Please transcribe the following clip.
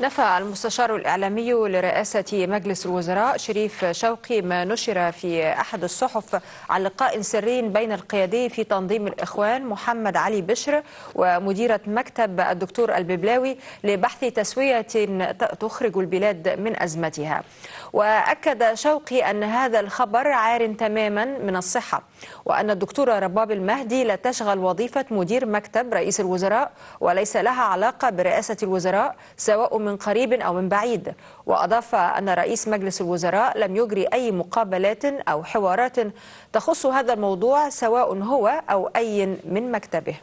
نفى المستشار الإعلامي لرئاسة مجلس الوزراء شريف شوقي ما نشر في أحد الصحف عن لقاء سري بين القيادي في تنظيم الإخوان محمد علي بشر ومديرة مكتب الدكتور الببلاوي لبحث تسوية تخرج البلاد من أزمتها. وأكد شوقي أن هذا الخبر عار تماما من الصحة وأن الدكتورة رباب المهدي لا تشغل وظيفة مدير مكتب رئيس الوزراء وليس لها علاقة برئاسة الوزراء سواء من قريب أو من بعيد. وأضاف أن رئيس مجلس الوزراء لم يجري أي مقابلات أو حوارات تخص هذا الموضوع سواء هو أو أي من مكتبه.